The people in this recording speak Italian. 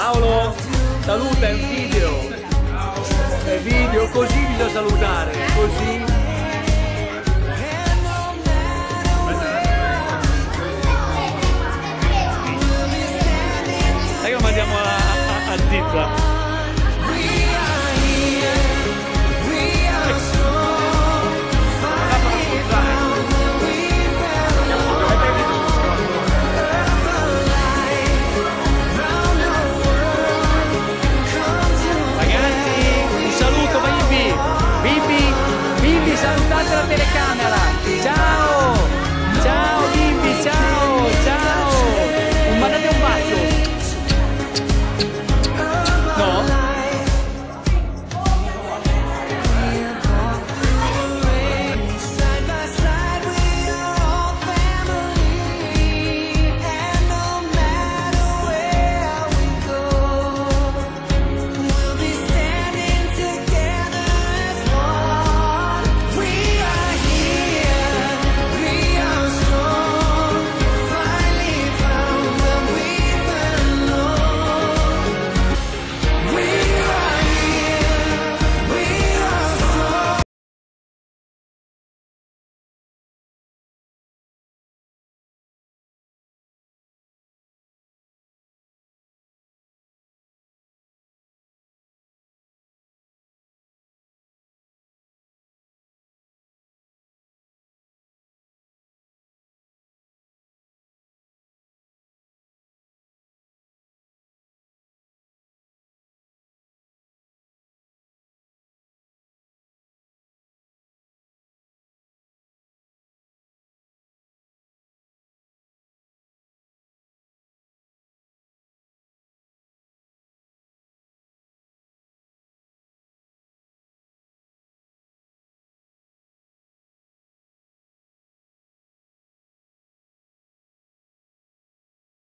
Paolo saluta in video. È video, così bisogna salutare, così. davanti alla telecamera. Ciao! Ciao bimbi, ciao!